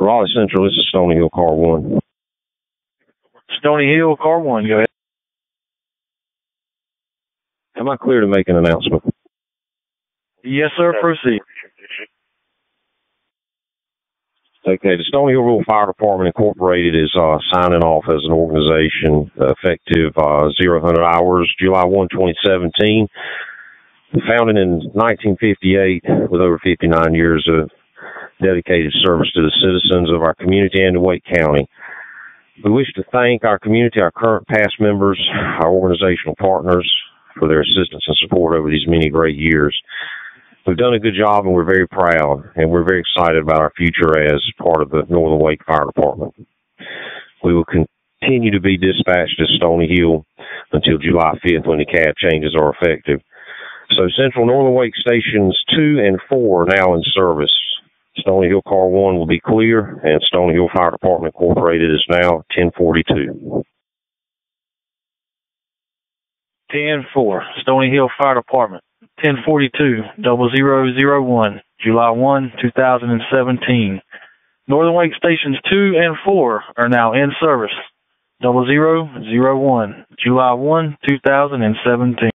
Raleigh Central, this is Stony Hill Car 1. Stony Hill, car one, go ahead. Am I clear to make an announcement? Yes, sir, proceed. Okay, the Stony Hill Rural Fire Department Incorporated is uh, signing off as an organization effective uh, 0 hours, July 1, 2017. Founded in 1958 with over 59 years of dedicated service to the citizens of our community and to Wake County. We wish to thank our community, our current past members, our organizational partners for their assistance and support over these many great years. We've done a good job and we're very proud and we're very excited about our future as part of the Northern Wake Fire Department. We will continue to be dispatched to Stony Hill until July 5th when the cab changes are effective. So Central Northern Wake Stations 2 and 4 are now in service. Stony Hill Car 1 will be clear and Stony Hill Fire Department Incorporated is now 1042. 10-4, Stony Hill Fire Department. 1042, 0001, July 1, 2017. Northern Wake Stations 2 and 4 are now in service. 0001, July 1, 2017.